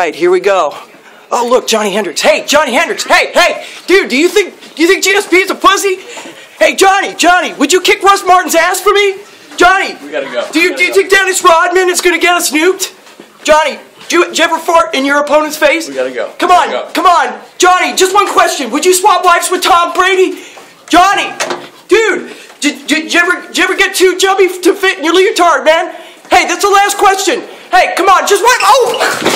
right, here we go. Oh, look, Johnny Hendricks. Hey, Johnny Hendricks. Hey, hey, dude, do you think do you think GSP is a pussy? Hey, Johnny, Johnny, would you kick Russ Martin's ass for me? Johnny, We gotta go. do you, do you go. think Dennis Rodman is going to get us nuked? Johnny, do you, did you ever fart in your opponent's face? We gotta go. Come on, gotta go. come on. Johnny, just one question. Would you swap wives with Tom Brady? Johnny, dude, did, did, you ever, did you ever get too chubby to fit in your leotard, man? Hey, that's the last question. Hey, come on, just one. Oh!